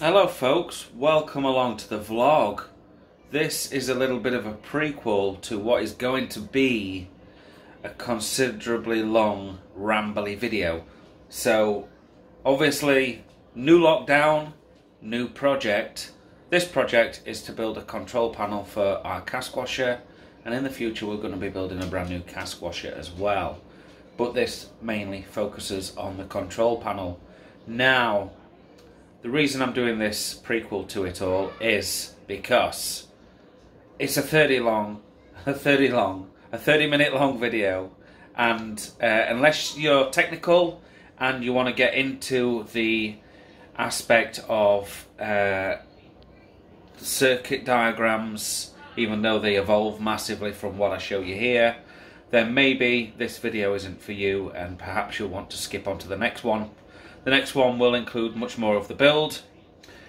Hello folks, welcome along to the vlog. This is a little bit of a prequel to what is going to be a considerably long, rambly video. So, obviously, new lockdown, new project. This project is to build a control panel for our cask washer, and in the future we're going to be building a brand new cask washer as well. But this mainly focuses on the control panel. Now, the reason I'm doing this prequel to it all is because it's a 30 long, a 30 long, a 30 minute long video, and uh, unless you're technical and you want to get into the aspect of uh, circuit diagrams, even though they evolve massively from what I show you here, then maybe this video isn't for you, and perhaps you'll want to skip on to the next one. The next one will include much more of the build.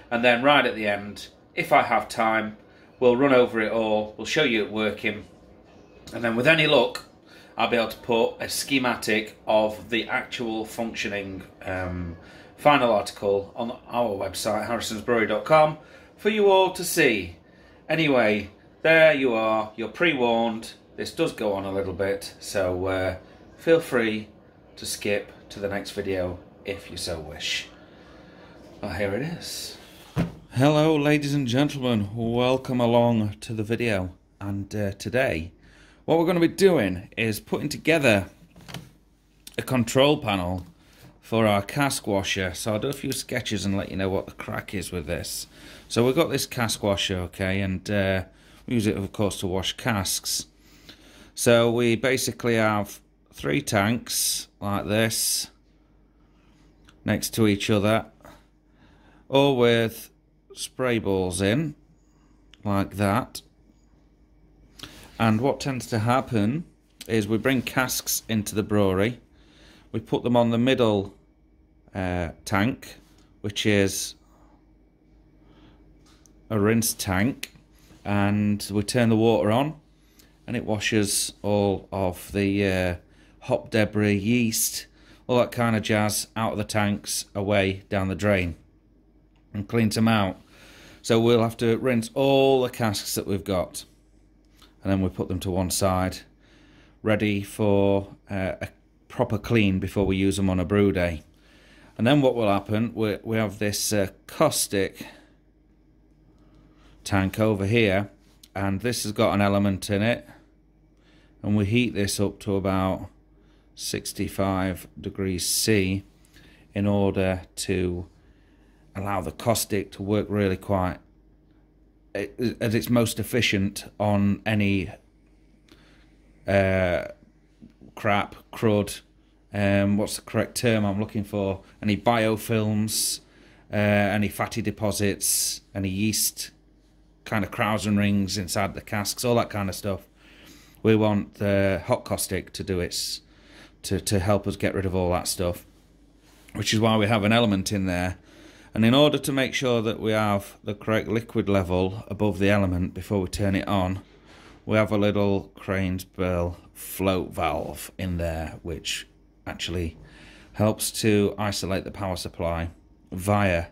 And then right at the end, if I have time, we'll run over it all, we'll show you it working. And then with any luck, I'll be able to put a schematic of the actual functioning um, final article on our website, harrisonsbrewery.com, for you all to see. Anyway, there you are, you're pre-warned. This does go on a little bit, so uh, feel free to skip to the next video if you so wish. Well, here it is. Hello, ladies and gentlemen. Welcome along to the video. And uh, today, what we're going to be doing is putting together a control panel for our cask washer. So I'll do a few sketches and let you know what the crack is with this. So we've got this cask washer, okay, and uh, we use it, of course, to wash casks. So we basically have three tanks like this next to each other, or with spray balls in, like that. And what tends to happen is we bring casks into the brewery, we put them on the middle uh, tank, which is a rinse tank, and we turn the water on, and it washes all of the uh, hop debris, yeast, all that kind of jazz out of the tanks, away down the drain, and cleans them out. So we'll have to rinse all the casks that we've got, and then we put them to one side, ready for uh, a proper clean before we use them on a brew day. And then what will happen, we, we have this uh, caustic tank over here, and this has got an element in it, and we heat this up to about 65 degrees C in order to allow the caustic to work really quite at its most efficient on any uh, crap, crud, um, what's the correct term I'm looking for? Any biofilms, uh, any fatty deposits, any yeast kind of krausen rings inside the casks, all that kind of stuff. We want the hot caustic to do its to, to help us get rid of all that stuff, which is why we have an element in there. And in order to make sure that we have the correct liquid level above the element before we turn it on, we have a little crane's bell float valve in there, which actually helps to isolate the power supply via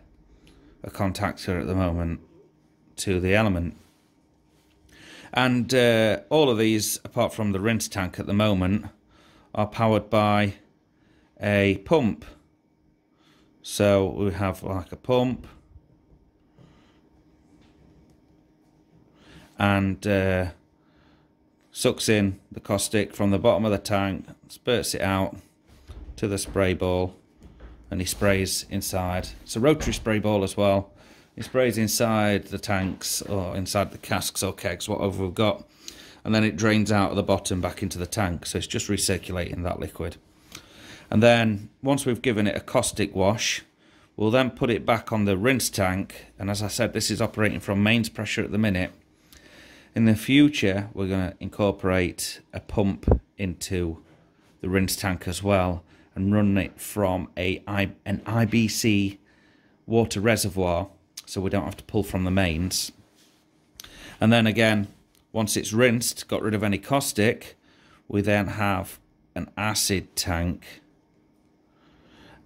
a contactor at the moment to the element. And uh, all of these, apart from the rinse tank at the moment, are powered by a pump. So we have like a pump and uh, sucks in the caustic from the bottom of the tank, spurts it out to the spray ball and he sprays inside. It's a rotary spray ball as well. He sprays inside the tanks or inside the casks or kegs, whatever we've got and then it drains out of the bottom back into the tank. So it's just recirculating that liquid. And then once we've given it a caustic wash, we'll then put it back on the rinse tank. And as I said, this is operating from mains pressure at the minute. In the future, we're going to incorporate a pump into the rinse tank as well and run it from a an IBC water reservoir so we don't have to pull from the mains. And then again, once it's rinsed, got rid of any caustic, we then have an acid tank.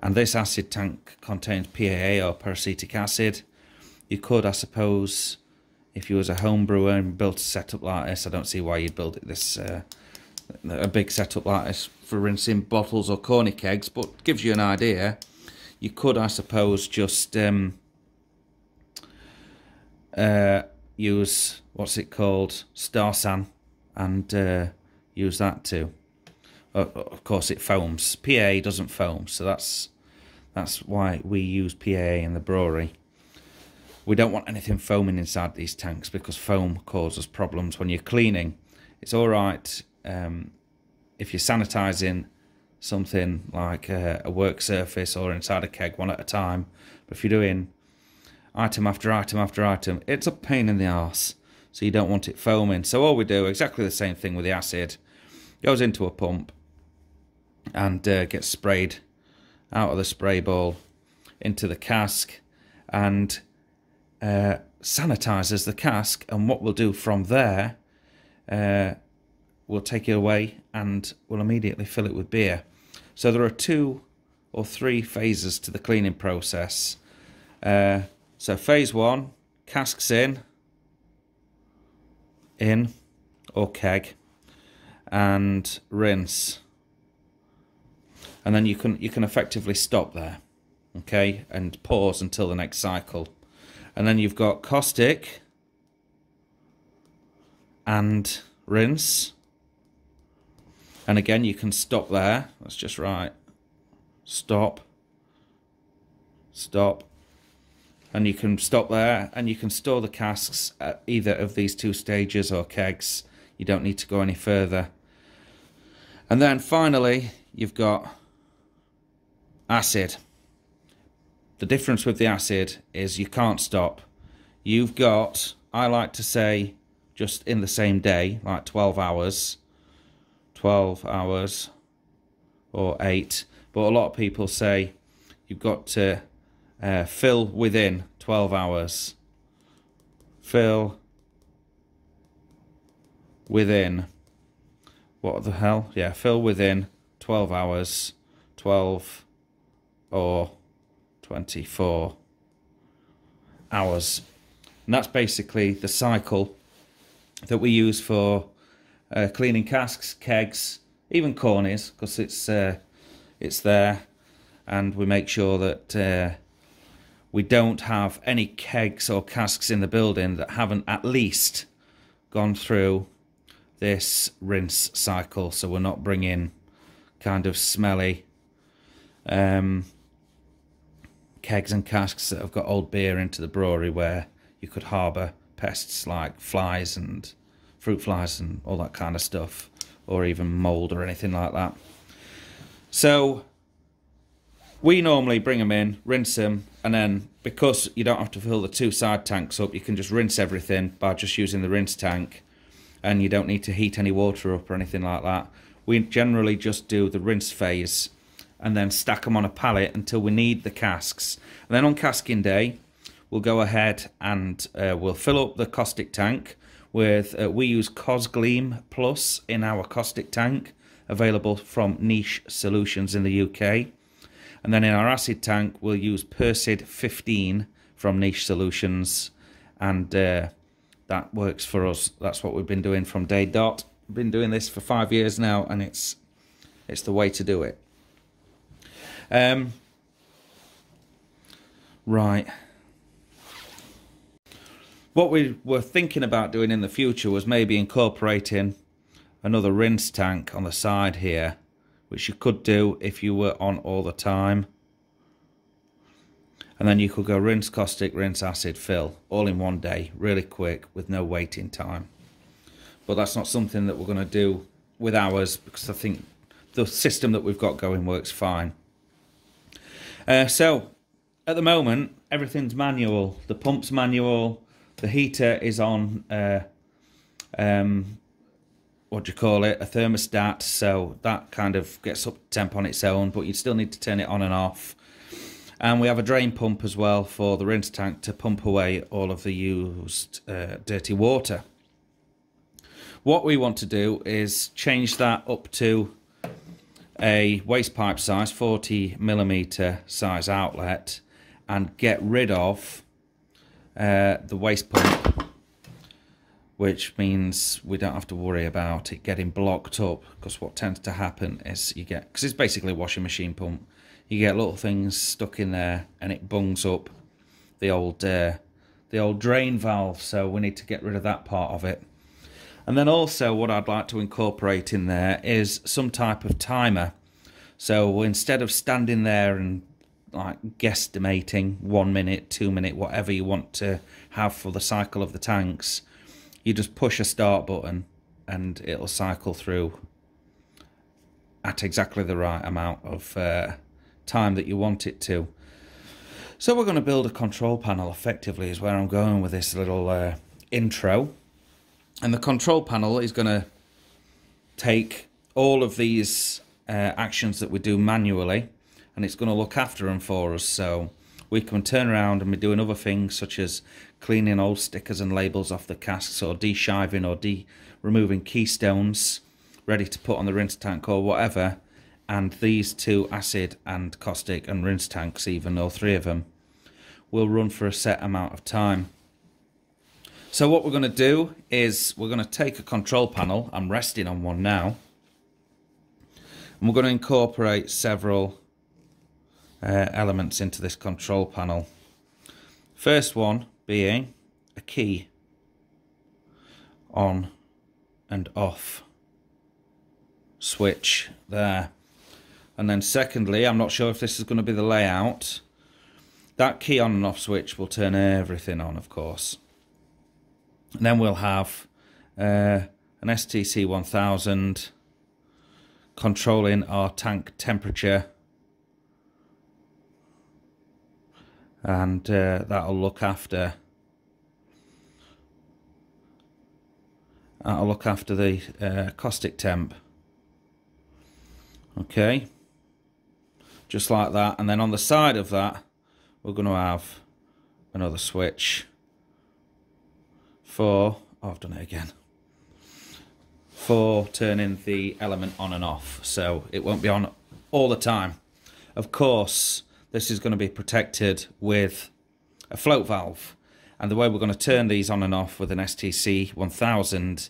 And this acid tank contains PAA or peracetic acid. You could, I suppose, if you was a home brewer and built a setup like this, I don't see why you'd build it this uh, a big setup like this for rinsing bottles or corny kegs, but gives you an idea. You could, I suppose, just um, uh, use what's it called, Starsan, and uh, use that too. Uh, of course, it foams. PA doesn't foam, so that's that's why we use PA in the brewery. We don't want anything foaming inside these tanks because foam causes problems when you're cleaning. It's all right um, if you're sanitizing something like a, a work surface or inside a keg one at a time. But if you're doing item after item after item, it's a pain in the arse. So you don't want it foaming. So all we do, exactly the same thing with the acid, goes into a pump and uh, gets sprayed out of the spray ball into the cask and uh, sanitizes the cask. And what we'll do from there, uh, we'll take it away and we'll immediately fill it with beer. So there are two or three phases to the cleaning process. Uh, so phase one, casks in, in or keg, and rinse. And then you can you can effectively stop there, okay, and pause until the next cycle. And then you've got caustic and rinse and again, you can stop there. That's just right. Stop. Stop. And you can stop there and you can store the casks at either of these two stages or kegs. You don't need to go any further. And then finally, you've got acid. The difference with the acid is you can't stop. You've got, I like to say, just in the same day, like 12 hours 12 hours or 8 but a lot of people say you've got to uh, fill within 12 hours. Fill within what the hell? Yeah fill within 12 hours. 12 or 24 hours. And that's basically the cycle that we use for uh, cleaning casks, kegs, even cornies, because it's uh, it's there, and we make sure that uh, we don't have any kegs or casks in the building that haven't at least gone through this rinse cycle, so we're not bringing kind of smelly um, kegs and casks that have got old beer into the brewery where you could harbour pests like flies and fruit flies and all that kind of stuff, or even mold or anything like that. So we normally bring them in, rinse them, and then because you don't have to fill the two side tanks up, you can just rinse everything by just using the rinse tank, and you don't need to heat any water up or anything like that. We generally just do the rinse phase and then stack them on a pallet until we need the casks. And then on casking day, we'll go ahead and uh, we'll fill up the caustic tank with uh, we use Cosgleam Plus in our caustic tank, available from Niche Solutions in the UK. And then in our acid tank, we'll use Persid 15 from Niche Solutions, and uh, that works for us. That's what we've been doing from day dot. Been doing this for five years now, and it's it's the way to do it. Um, right what we were thinking about doing in the future was maybe incorporating another rinse tank on the side here, which you could do if you were on all the time. And then you could go rinse caustic, rinse acid, fill, all in one day, really quick, with no waiting time. But that's not something that we're going to do with ours, because I think the system that we've got going works fine. Uh, so, at the moment, everything's manual. The pump's manual, the heater is on, uh, um, what do you call it, a thermostat, so that kind of gets up temp on its own, but you still need to turn it on and off. And we have a drain pump as well for the rinse tank to pump away all of the used uh, dirty water. What we want to do is change that up to a waste pipe size, 40 millimeter size outlet, and get rid of uh, the waste pump, which means we don't have to worry about it getting blocked up. Because what tends to happen is you get, because it's basically a washing machine pump, you get little things stuck in there and it bungs up the old uh, the old drain valve. So we need to get rid of that part of it. And then also what I'd like to incorporate in there is some type of timer. So instead of standing there and like guesstimating one minute, two minute, whatever you want to have for the cycle of the tanks, you just push a start button and it'll cycle through at exactly the right amount of uh, time that you want it to. So we're going to build a control panel effectively is where I'm going with this little uh, intro. And the control panel is going to take all of these uh, actions that we do manually and it's going to look after them for us. So we can turn around and be doing other things such as cleaning old stickers and labels off the casks or de-shiving or de-removing keystones ready to put on the rinse tank or whatever. And these two acid and caustic and rinse tanks even, or three of them, will run for a set amount of time. So what we're going to do is we're going to take a control panel. I'm resting on one now. And we're going to incorporate several uh, elements into this control panel. First one being a key on and off switch there. And then secondly, I'm not sure if this is going to be the layout. That key on and off switch will turn everything on, of course. And then we'll have uh, an STC 1000 controlling our tank temperature and uh, that'll look after that'll look after the uh, caustic temp okay just like that and then on the side of that we're going to have another switch for, oh, I've done it again, for turning the element on and off. So it won't be on all the time. Of course, this is going to be protected with a float valve. And the way we're going to turn these on and off with an STC 1000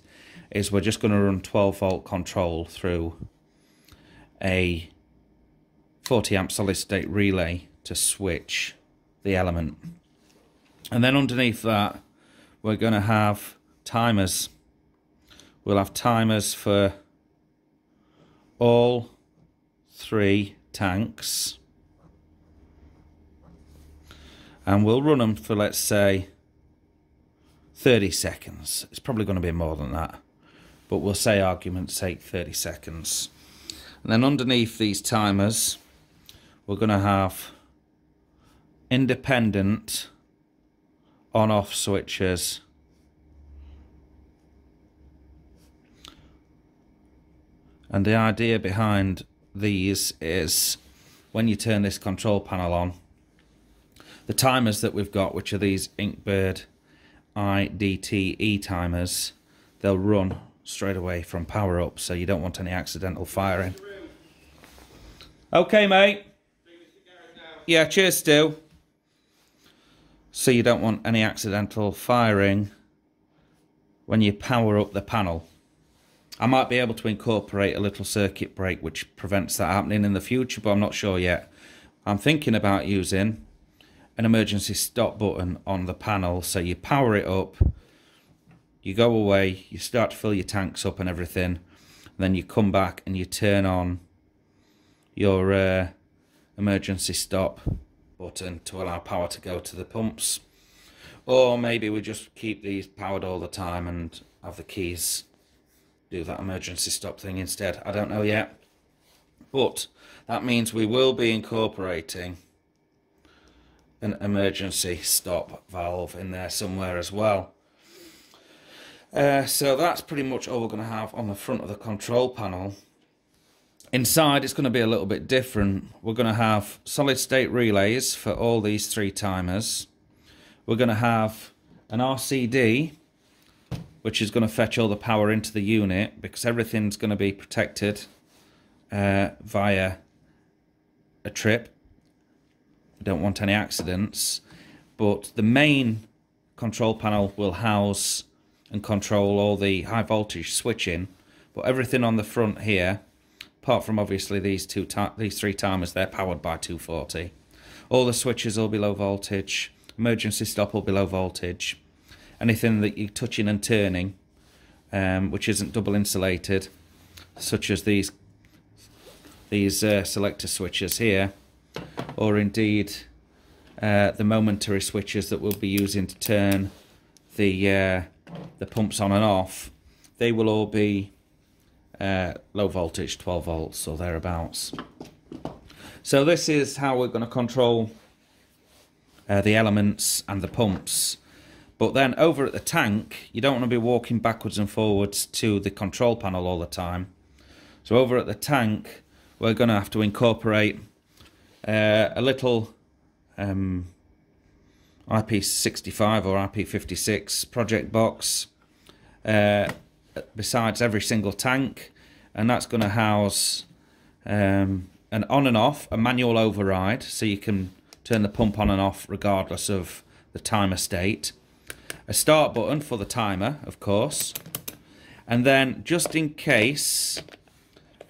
is we're just going to run 12 volt control through a 40 amp solid state relay to switch the element. And then underneath that, we're going to have timers. We'll have timers for all three tanks. And we'll run them for, let's say, 30 seconds. It's probably going to be more than that. But we'll say argument's sake 30 seconds. And then underneath these timers, we're going to have independent on off switches and the idea behind these is when you turn this control panel on the timers that we've got which are these Inkbird IDTE timers they'll run straight away from power up so you don't want any accidental firing okay mate yeah cheers Stu so you don't want any accidental firing when you power up the panel. I might be able to incorporate a little circuit break which prevents that happening in the future, but I'm not sure yet. I'm thinking about using an emergency stop button on the panel so you power it up, you go away, you start to fill your tanks up and everything, and then you come back and you turn on your uh, emergency stop button to allow power to go to the pumps. Or maybe we just keep these powered all the time and have the keys do that emergency stop thing instead. I don't know yet. But that means we will be incorporating an emergency stop valve in there somewhere as well. Uh, so that's pretty much all we're going to have on the front of the control panel. Inside, it's going to be a little bit different. We're going to have solid state relays for all these three timers. We're going to have an RCD, which is going to fetch all the power into the unit because everything's going to be protected uh, via a trip. Don't want any accidents. But the main control panel will house and control all the high voltage switching, but everything on the front here, apart from obviously these two these three timers, they're powered by 240. All the switches will be low voltage, emergency stop will be low voltage. Anything that you're touching and turning, um, which isn't double insulated, such as these these uh, selector switches here, or indeed uh, the momentary switches that we'll be using to turn the uh, the pumps on and off, they will all be uh, low voltage, 12 volts or thereabouts. So this is how we're going to control uh, the elements and the pumps. But then over at the tank, you don't want to be walking backwards and forwards to the control panel all the time. So over at the tank, we're going to have to incorporate uh, a little um, IP65 or IP56 project box uh, besides every single tank and that's going to house um, an on and off, a manual override so you can turn the pump on and off regardless of the timer state, a start button for the timer of course and then just in case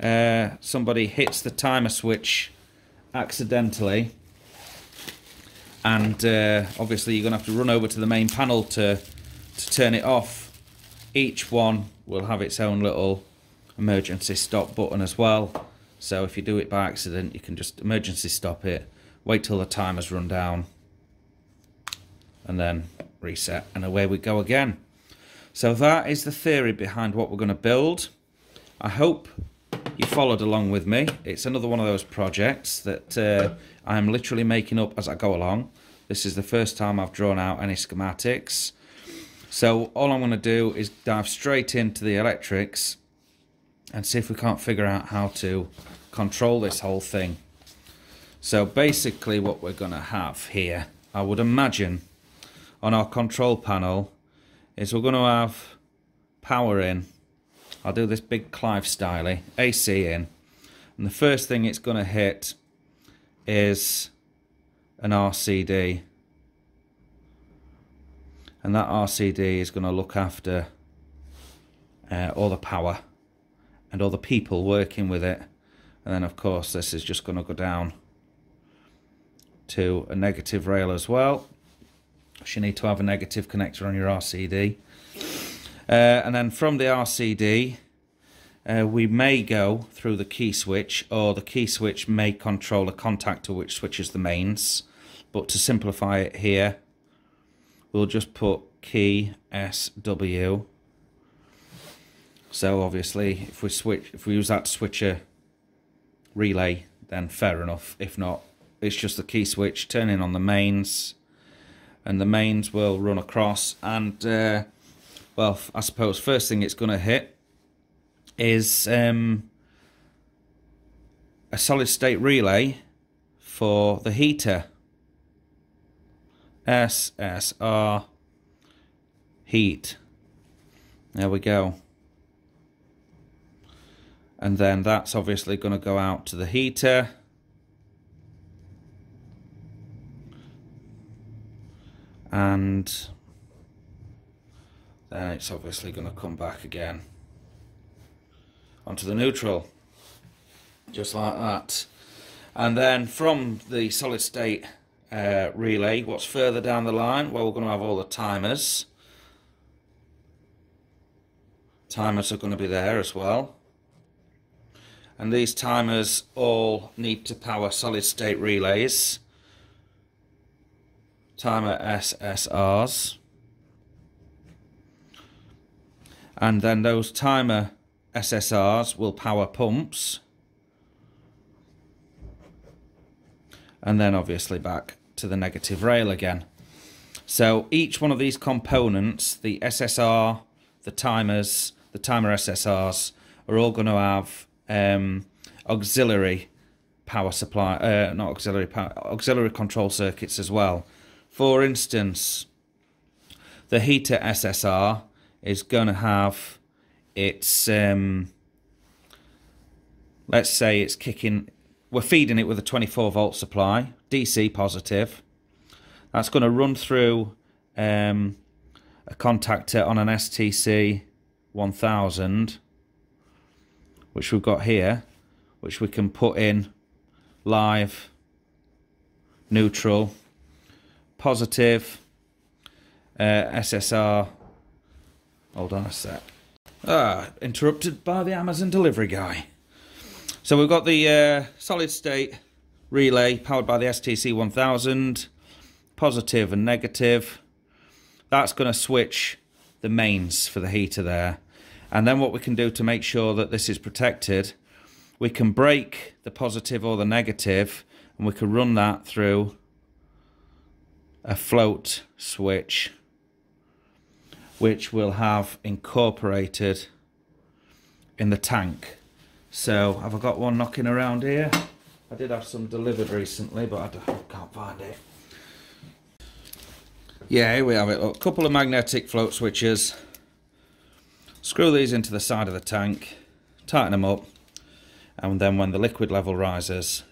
uh, somebody hits the timer switch accidentally. And uh, obviously you're going to have to run over to the main panel to to turn it off. Each one will have its own little emergency stop button as well. So if you do it by accident you can just emergency stop it wait till the timer's run down and then reset and away we go again. So that is the theory behind what we're going to build. I hope you followed along with me. It's another one of those projects that uh, I'm literally making up as I go along. This is the first time I've drawn out any schematics. So all I'm going to do is dive straight into the electrics and see if we can't figure out how to control this whole thing. So basically what we're going to have here, I would imagine, on our control panel, is we're going to have power in I'll do this big Clive Styley, AC in. And the first thing it's going to hit is an RCD. And that RCD is going to look after uh, all the power and all the people working with it. And then of course this is just going to go down to a negative rail as well. So you need to have a negative connector on your RCD. Uh, and then from the RCD, uh, we may go through the key switch, or the key switch may control a contactor which switches the mains. But to simplify it here, we'll just put key SW. So obviously, if we switch, if we use that to switch a relay, then fair enough. If not, it's just the key switch turning on the mains, and the mains will run across and. Uh, well, I suppose first thing it's going to hit is um, a solid state relay for the heater. SSR heat. There we go. And then that's obviously going to go out to the heater. And then it's obviously going to come back again. Onto the neutral. Just like that. And then from the solid state uh, relay what's further down the line? Well we're going to have all the timers. Timers are going to be there as well. And these timers all need to power solid state relays. Timer SSRs and then those timer SSRs will power pumps and then obviously back to the negative rail again. So each one of these components, the SSR, the timers, the timer SSRs, are all going to have um, auxiliary power supply, uh, not auxiliary power, auxiliary control circuits as well. For instance, the heater SSR is going to have its um, let's say it's kicking we're feeding it with a 24 volt supply DC positive that's going to run through um, a contactor on an STC 1000, which we've got here, which we can put in live, neutral, positive, uh, SSR. Hold on a sec. Ah, interrupted by the Amazon delivery guy. So we've got the uh, solid state relay powered by the STC 1000, positive and negative. That's going to switch the mains for the heater there. And then what we can do to make sure that this is protected, we can break the positive or the negative and we can run that through a float switch which we'll have incorporated in the tank. So have I got one knocking around here? I did have some delivered recently, but I can't find it. Yeah, here we have it. A couple of magnetic float switches. Screw these into the side of the tank, tighten them up, and then when the liquid level rises,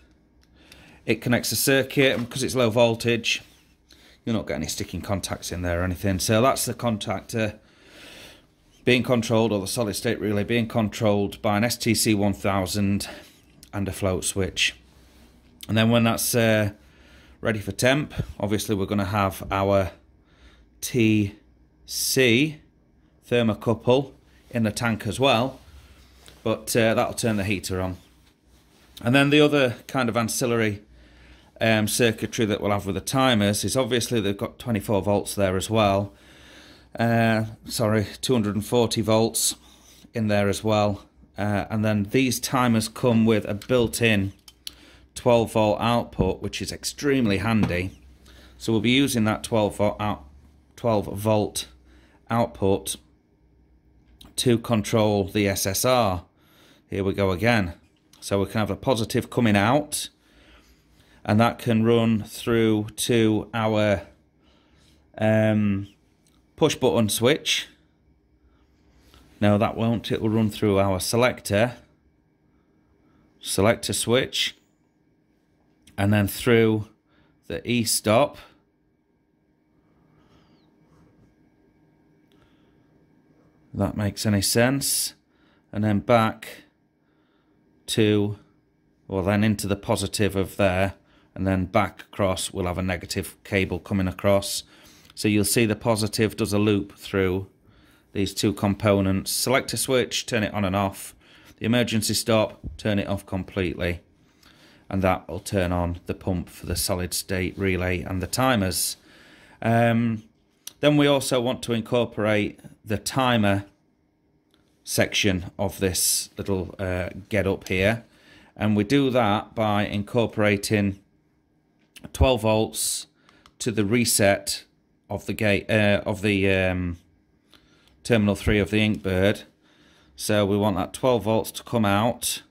it connects the circuit, and because it's low voltage, you're not getting any sticking contacts in there or anything. So that's the contactor being controlled, or the solid state relay being controlled by an STC 1000 and a float switch. And then when that's uh, ready for temp, obviously we're going to have our TC thermocouple in the tank as well, but uh, that'll turn the heater on. And then the other kind of ancillary um, circuitry that we'll have with the timers is obviously they've got 24 volts there as well. Uh, sorry, 240 volts in there as well. Uh, and then these timers come with a built-in 12 volt output, which is extremely handy. So we'll be using that 12 volt, out, 12 volt output to control the SSR. Here we go again. So we can have a positive coming out and that can run through to our um, push button switch. No, that won't. It will run through our selector, selector switch, and then through the e-stop. That makes any sense. And then back to, well then into the positive of there and then back across we'll have a negative cable coming across. So you'll see the positive does a loop through these two components. Select a switch turn it on and off. The emergency stop turn it off completely. And that will turn on the pump for the solid state relay and the timers. Um, then we also want to incorporate the timer section of this little uh, get up here. And we do that by incorporating 12 volts to the reset of the gate uh, of the um, terminal 3 of the Inkbird so we want that 12 volts to come out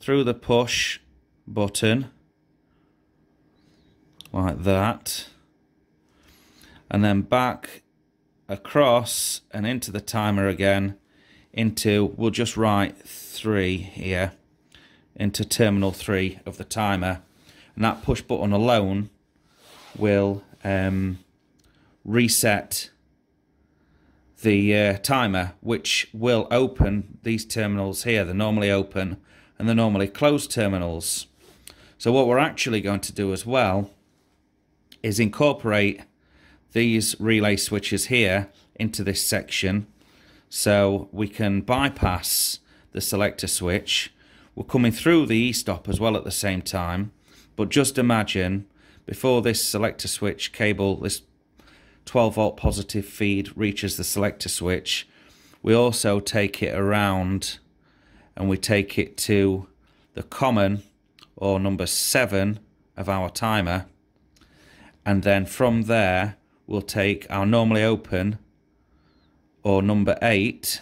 through the push button like that and then back across and into the timer again into we'll just write 3 here into terminal 3 of the timer and that push button alone will um, reset the uh, timer which will open these terminals here. They're normally open and they're normally closed terminals. So what we're actually going to do as well is incorporate these relay switches here into this section so we can bypass the selector switch. We're coming through the e-stop as well at the same time but just imagine before this selector switch cable, this 12 volt positive feed reaches the selector switch, we also take it around and we take it to the common or number 7 of our timer. And then from there we'll take our normally open or number 8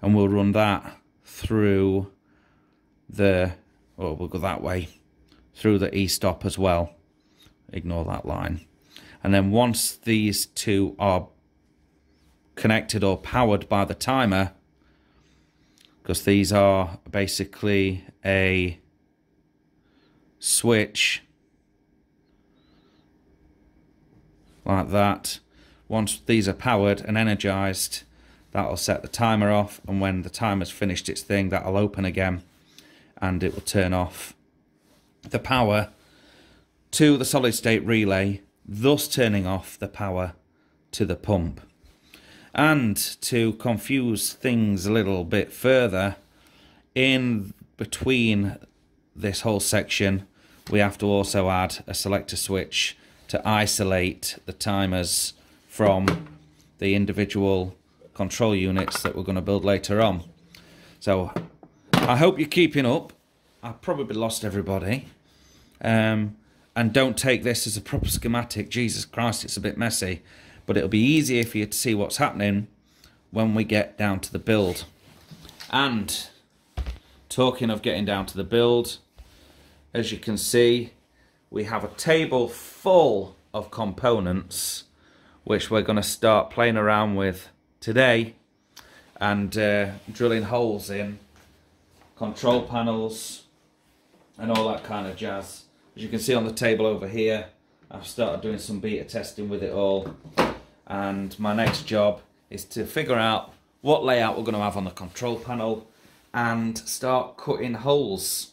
and we'll run that through the or we'll go that way through the e-stop as well. Ignore that line. And then once these two are connected or powered by the timer, because these are basically a switch like that. Once these are powered and energized, that'll set the timer off and when the timer's finished its thing, that'll open again and it will turn off the power to the solid state relay, thus turning off the power to the pump. And to confuse things a little bit further, in between this whole section, we have to also add a selector switch to isolate the timers from the individual control units that we're going to build later on. So I hope you're keeping up. I probably lost everybody. Um, and don't take this as a proper schematic. Jesus Christ, it's a bit messy. But it'll be easier for you to see what's happening when we get down to the build. And talking of getting down to the build, as you can see, we have a table full of components which we're going to start playing around with today and uh, drilling holes in control panels and all that kind of jazz. As you can see on the table over here, I've started doing some beta testing with it all. And my next job is to figure out what layout we're going to have on the control panel and start cutting holes.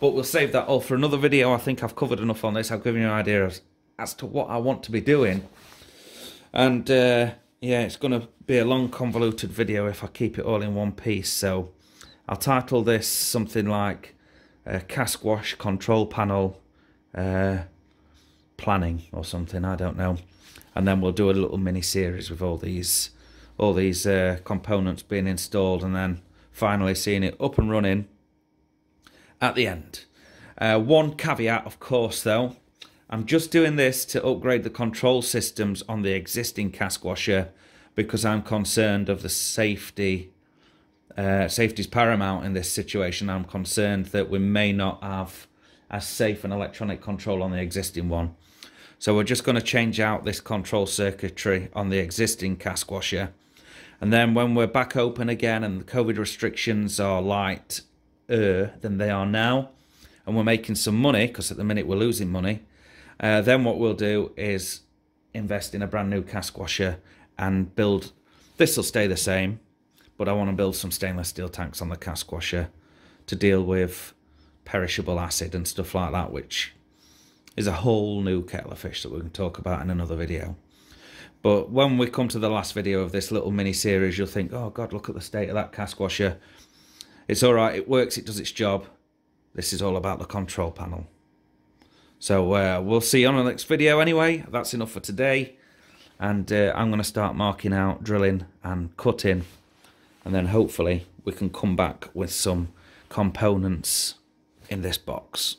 But we'll save that all for another video. I think I've covered enough on this. I've given you an idea as, as to what I want to be doing. And uh, yeah, it's going to be a long convoluted video if I keep it all in one piece. So I'll title this something like uh, Cask Wash Control Panel uh, planning or something. I don't know. And then we'll do a little mini series with all these all these uh, components being installed, and then finally seeing it up and running at the end. Uh, one caveat, of course, though. I'm just doing this to upgrade the control systems on the existing cask washer because I'm concerned of the safety. Uh, safety is paramount in this situation. I'm concerned that we may not have as safe an electronic control on the existing one. So we're just going to change out this control circuitry on the existing cask washer. And then when we're back open again and the COVID restrictions are lighter than they are now, and we're making some money, because at the minute we're losing money, uh, then what we'll do is invest in a brand new cask washer and build, this will stay the same, but I want to build some stainless steel tanks on the cask washer to deal with peracetic acid and stuff like that, which is a whole new kettle of fish that we can talk about in another video. But when we come to the last video of this little mini series, you'll think, oh God, look at the state of that cask washer. It's all right, it works, it does its job. This is all about the control panel. So uh, we'll see you on the next video anyway. That's enough for today. And uh, I'm going to start marking out, drilling and cutting. And then hopefully we can come back with some components in this box.